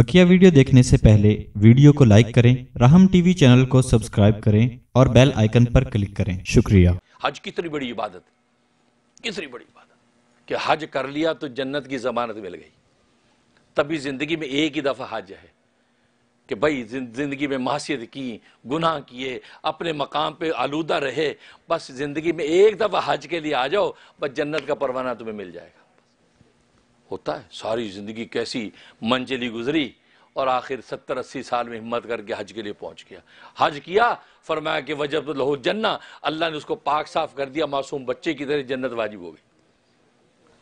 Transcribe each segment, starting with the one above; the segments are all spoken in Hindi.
बकिया वीडियो देखने से पहले वीडियो को लाइक करें, राहम टीवी चैनल को सब्सक्राइब करें और बेल आइकन पर क्लिक करें। शुक्रिया। हज कितनी बड़ी इबादत। कितनी बड़ी इबादत। कि हज कर लिया तो जन्नत की जमानत मिल गई। तभी ज़िंदगी में एक ही दफ़ा हज है। कि भाई ज़िंदगी में मासीत की, गुनाह किए, अपने मकाम पे आलूदा रहे, बस ज़िंदगी में एक दफ़ा हज के लिए आ जाओ, बस जन्नत का परवाना तुम्हें मिल जाएगा। होता है। सारी ज़िंदगी कैसी मंजिली गुजरी और आखिर सत्तर अस्सी साल में हिम्मत करके हज के लिए पहुँच गया। हज किया, फरमाया कि वजब लहो जन्ना, अल्लाह ने उसको पाक साफ़ कर दिया, मासूम बच्चे की तरह जन्नत वाजिब हो गई।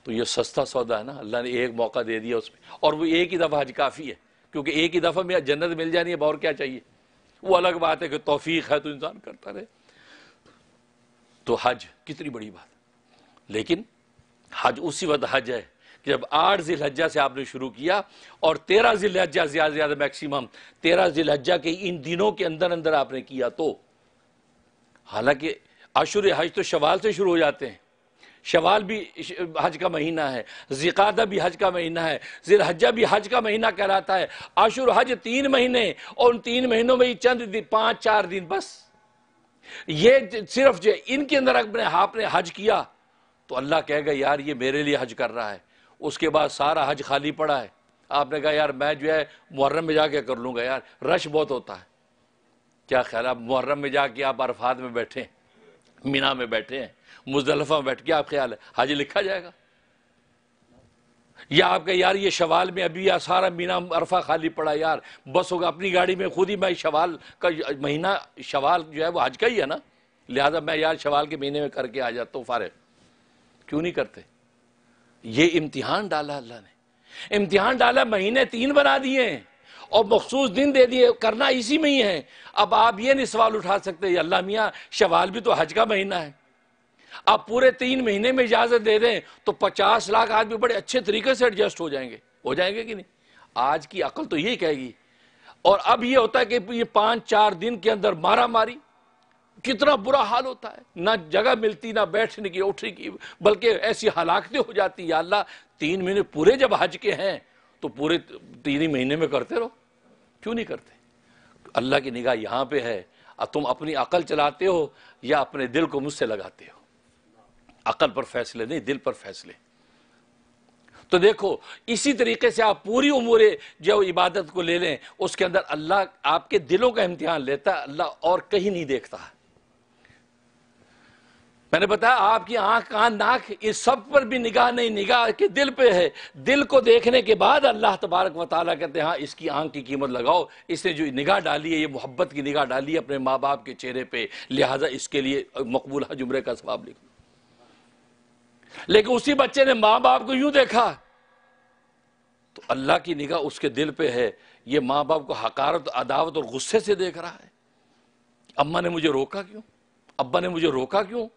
तो ये सस्ता सौदा है ना, अल्लाह ने एक मौका दे दिया उसमें। और वो एक ही दफ़ा हज काफ़ी है, क्योंकि एक ही दफ़ा में जन्नत मिल जानी है, और क्या चाहिए? वो अलग बात है कि तोफ़ीक है तो इंसान करता रहे। तो हज कितनी बड़ी बात। लेकिन हज उसी वक्त हज है जब आठ जिलहजा से आपने शुरू किया और तेरह जिलहजा ज़्यादा से ज़्यादा मैक्सिमम तेरह जिलहजा के इन दिनों के अंदर अंदर आपने किया तो हालाँकि आशुर हज तो शवाल से शुरू हो जाते हैं। शवाल भी हज का महीना है, जिकादा भी हज का महीना है जिलहजा भी हज का महीना कहलाता है। आशुर हज तीन महीने और उन तीन महीनों में ही चंद दिन, पाँच, चार दिन बस। ये सिर्फ़ जो इनके अंदर अपने आपने हज किया तो अल्लाह कहेगा, यार, ये मेरे लिए हज कर रहा है। उसके बाद सारा हज खाली पड़ा है। आपने कहा, यार, मैं जो है मुहर्रम में जाके कर लूँगा यार। रश बहुत होता है। क्या ख्याल आप मुहर्रम में जाके आप अरफात में बैठे मीना में बैठे हैं मुजलफा में बैठ के आप ख्याल है हज लिखा जाएगा? या आपका यार, ये शवाल में अभी या सारा मीना अरफा खाली पड़ा यार। बस होगा, अपनी गाड़ी में खुद ही मैं शवाल का महीना, शवाल जो है वो हज का ही है ना। लिहाजा मैं यार शवाल के महीने में करके आ जाता हूँ फारे क्यों नहीं करते? ये इम्तिहान डाला अल्लाह ने। इम्तिहान डाला, महीने तीन बना दिए और मखसूस दिन दे दिए, करना इसी में ही है। अब आप ये नहीं सवाल उठा सकते अल्लाह मियाँ, शवाल भी तो हज का महीना है। आप पूरे तीन महीने में इजाज़त दे दें तो पचास लाख आदमी बड़े अच्छे तरीके से एडजस्ट हो जाएँगे। हो जाएँगे कि नहीं? आज की अकल तो यही कहेगी। और अब ये होता है कि ये पाँच चार दिन के अंदर मारा मारी कितना बुरा हाल होता है। ना जगह मिलती, ना बैठने की, उठने की, बल्कि ऐसी हलाकतें हो जाती है। अल्लाह, तीन महीने पूरे जब हज के हैं तो पूरे तीन ही महीने में करते रहो। क्यों नहीं करते? अल्लाह की निगाह यहाँ पे है। और तुम अपनी अकल चलाते हो या अपने दिल को मुझसे लगाते हो? अकल पर फैसले नहीं, दिल पर फैसले। तो देखो, इसी तरीके से आप पूरी उम्र जो इबादत को ले लें, उसके अंदर अल्लाह आपके दिलों का इम्तिहान लेता है। अल्लाह और कहीं नहीं देखता। मैंने बताया, आपकी आँख, कान, नाक इस सब पर भी निगाह नहीं, निगाह के दिल पे है। दिल को देखने के बाद अल्लाह तबारक वाली कहते हैं हाँ इसकी आँख की कीमत लगाओ। इसने जो निगाह डाली है, ये मोहब्बत की निगाह डाली है अपने माँ बाप के चेहरे पे। लिहाजा इसके लिए मकबूल जुमरे का सवाब लिखो। लेकिन उसी बच्चे ने माँ बाप को यूँ देखा। तो अल्लाह की निगाह उसके दिल पे है। ये माँ बाप को हकारत, अदावत और गुस्से से देख रहा है। अम्मा ने मुझे रोका क्यों? अब्बा ने मुझे रोका क्यों?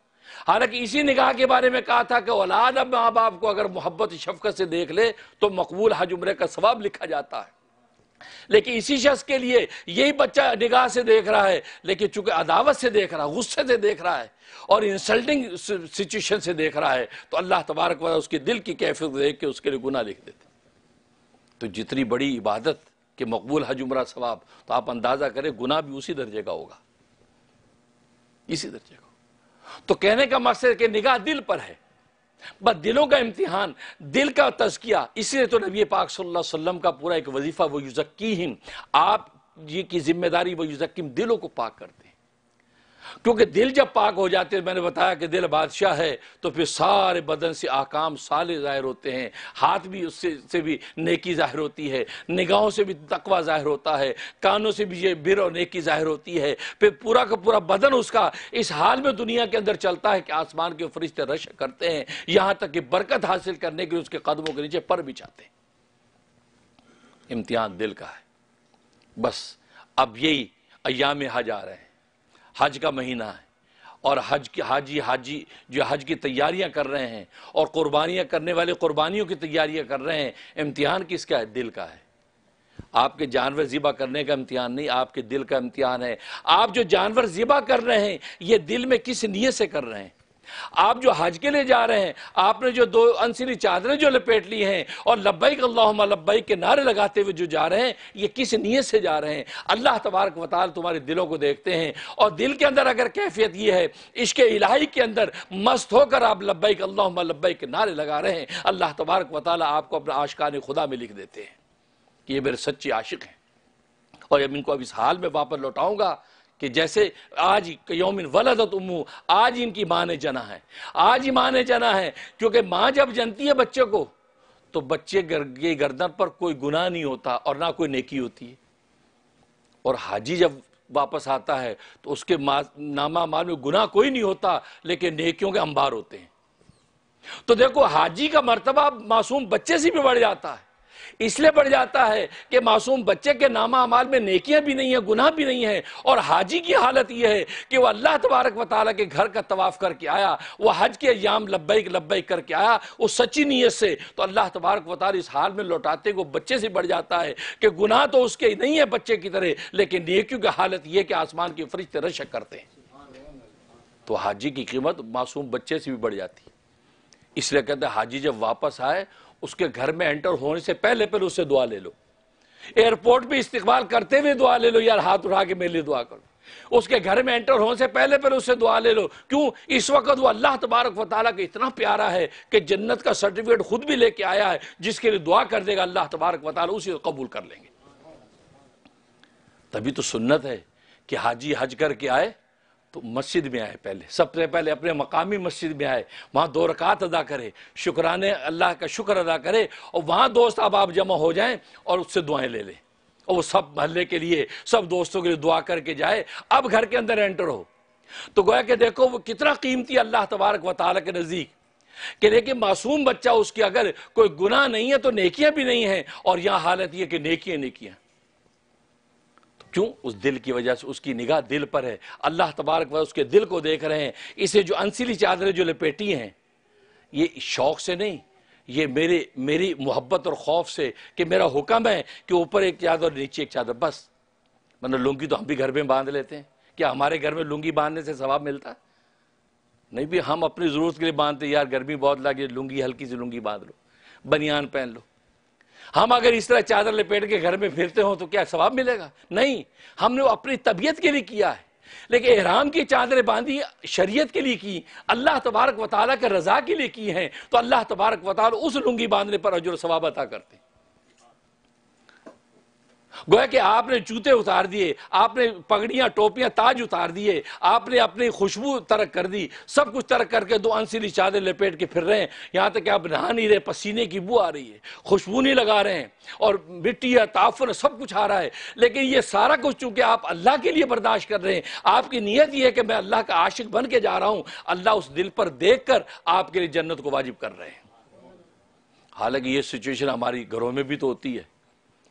हालाँकि इसी निगाह के बारे में कहा था कि औलाद अब माँ बाप को अगर मोहब्बत शफकत से देख ले तो मकबूल हज उम्र का सवाब लिखा जाता है। लेकिन इसी शख्स के लिए यही बच्चा निगाह से देख रहा है, लेकिन चूँकि अदावत से देख रहा है गुस्से से देख रहा है और इंसल्टिंग सिचुएशन से देख रहा है तो अल्लाह तबारक वाला उसके दिल की कैफियत देख के उसके लिए गुना लिख देते तो जितनी बड़ी इबादत के मकबूल हज उम्र सवाब तो आप अंदाज़ा करें गुना भी उसी दर्जे का होगा। इसी दर्जे का तो कहने का मकसद कि निगाह दिल पर है। बस दिलों का इम्तिहान, दिल का तजकिया, इसलिए तो नबी पाक सल्लल्लाहु अलैहि वसल्लम का पूरा एक वजीफा, वो युजक्की हिम आप जी की ज़िम्मेदारी, वो युजक्कीम दिलों को पाक करते क्योंकि दिल जब पाक हो जाते हैं, मैंने बताया कि दिल बादशाह है तो फिर सारे बदन से आकाम साले ज़ाहिर होते हैं। हाथ भी उससे, से भी नेकी ज़ाहिर होती है। निगाहों से भी तकवा ज़ाहिर होता है। कानों से भी ये बिर और नेकी ज़ाहिर होती है। फिर पूरा का पूरा बदन उसका इस हाल में दुनिया के अंदर चलता है कि आसमान के फरिश्ते रश करते हैं। यहाँ तक कि बरकत हासिल करने के लिए उसके कदमों के नीचे पर बिछाते हैं। इम्तिहान दिल का है। बस, अब यही अयाम हज आ रहे हैं। हज का महीना है। और हज की, हाजी हाजी, जो हज की तैयारियाँ कर रहे हैं और कुर्बानियाँ करने वाले कुर्बानियों की तैयारियाँ कर रहे हैं, इम्तिहान किसका है? दिल का है। आपके जानवर ज़िबा करने का इम्तिहान नहीं, आपके दिल का इम्तिहान है। आप जो जानवर ज़िबा कर रहे हैं, ये दिल में किस नीयत से कर रहे हैं? आप जो हज के लिए जा रहे हैं, आपने जो दो अनसली चादरें जो लपेट ली हैं और लब्बैक अल्लाह लब्बैक के नारे लगाते हुए जो जा रहे हैं, ये किस नीयत से जा रहे हैं? अल्लाह तबारक वताल तुम्हारे दिलों को देखते हैं और दिल के अंदर अगर कैफियत ये है इसके इलाही के अंदर मस्त होकर आप लब्बैक अल्लाह लब्बैक के नारे लगा रहे हैं, अल्लाह तबारक वाली आपको अपना आशकान खुदा में लिख देते हैं कि ये मेरे सच्चे आशिक हैं और जब इनको अब इस हाल में वापस लौटाऊँगा। कि जैसे आज योमिन वलदत उम्मू, आज इनकी माँ ने जना है। आज ही माँ ने जना है, क्योंकि माँ जब जनती है बच्चे को तो बच्चे के गर्दन पर कोई गुनाह नहीं होता और ना कोई नेकी होती है। और हाजी जब वापस आता है तो उसके नामा माल में गुनाह कोई नहीं होता, लेकिन नेकियों के अंबार होते हैं। तो देखो, हाजी का मर्तबा मासूम बच्चे से भी बढ़ जाता है। इसलिए बढ़ जाता है कि मासूम बच्चे के नामा अमाल में नेकियाँ भी नहीं है, गुनाह भी नहीं है, और हाजी की हालत यह है कि वह अल्लाह तबारक वाली के घर का तवाफ करके आया, वह हज के अयाम लब्बैक लब्बैक करके आया, उस सच्ची नीयत से तो अल्लाह तबारक वाली इस हाल में लौटाते को बच्चे से बढ़ जाता है कि गुनाह तो उसके नहीं है बच्चे की तरह, लेकिन नेकियों की हालत यह कि आसमान के फरिश्ते रशक करते हैं। तो हाजी की कीमत मासूम बच्चे से भी बढ़ जाती। है इसलिए कहते हैं, हाजी जब वापस आए उसके घर में एंटर होने से पहले पहले उससे दुआ ले लो। एयरपोर्ट पे इस्तेमाल करते हुए दुआ ले लो, यार, हाथ उठा के मेरे लिए दुआ करो। उसके घर में एंटर होने से पहले पहले उससे दुआ ले लो। क्यों? इस वक्त वो अल्लाह तबारक वाली का इतना प्यारा है कि जन्नत का सर्टिफिकेट खुद भी लेके आया है, जिसके लिए दुआ कर देगा अल्लाह तबारक वाली उसी को कबूल कर लेंगे। तभी तो सुन्नत है कि हाजी हज करके आए तो मस्जिद में आए पहले। सबसे पहले अपने मकामी मस्जिद में आए। वहाँ दो रकात अदा करे, शुक्राने अल्लाह का शुक्र अदा करे और वहाँ दोस्त अब आप जमा हो जाएँ और उससे दुआएँ ले लें। और वो सब महल्ले के लिए, सब दोस्तों के लिए दुआ करके जाए, अब घर के अंदर एंटर हो। तो गोया कि देखो वो कितना कीमती अल्लाह तबारक व के नज़दीक। कि लेकिन मासूम बच्चा उसकी अगर कोई गुनाह नहीं है तो नेकियाँ भी नहीं है और यहाँ हालत यह कि नेकियाँ नेकियाँ। क्यों? उस दिल की वजह से, उसकी निगाह दिल पर है। अल्लाह तबारक वह उसके दिल को देख रहे हैं। इसे जो अनसिली चादरें, जो लपेटी हैं, ये शौक से नहीं, ये मेरे, मेरी मोहब्बत और खौफ से कि मेरा हुक्म है कि ऊपर एक चादर नीचे एक चादर, बस। मतलब लुंगी तो हम भी घर में बाँध लेते हैं। क्या हमारे घर में लुंगी बांधने से सवाब मिलता? नहीं भी हम अपनी ज़रूरत के लिए बांधते यार गर्मी बहुत लगी, लुंगी, हल्की सी लुंगी बाँध लो, बनियान पहन लो। हम अगर इस तरह चादर लपेट के घर में फिरते हो तो क्या सवाब मिलेगा? नहीं, हमने अपनी तबीयत के लिए किया है। लेकिन एहराम की चादरें बांधी, शरीयत के लिए की, अल्लाह तबारक वाली के रजा के लिए की हैं तो अल्लाह तबारक वाली उस लुंगी बांधने पर अजर सवाब अता करते गोया कि आपने जूते उतार दिए, आपने पगड़ियाँ, टोपियाँ, ताज उतार दिए, आपने अपनी खुशबू तरक कर दी, सब कुछ तरक करके दो अनसीली चादर लपेट के फिर रहे हैं। यहाँ तक कि आप नहा नहीं रहे, पसीने की बू आ रही है, खुशबू नहीं लगा रहे हैं और मिट्टी या ताफर सब कुछ आ रहा है। लेकिन ये सारा कुछ चूँकि आप अल्लाह के लिए बर्दाश्त कर रहे हैं, आपकी नीयत यह है कि मैं अल्लाह का आशिक बन के जा रहा हूँ, अल्लाह उस दिल पर देख कर आपके लिए जन्नत को वाजिब कर रहे हैं। हालाँकि ये सिचुएशन हमारी घरों में भी तो होती है।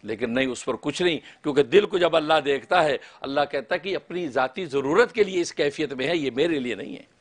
लेकिन नहीं, उस पर कुछ नहीं, क्योंकि दिल को जब अल्लाह देखता है, अल्लाह कहता है कि अपनी ज़ाती ज़रूरत के लिए इस कैफियत में है, ये मेरे लिए नहीं है।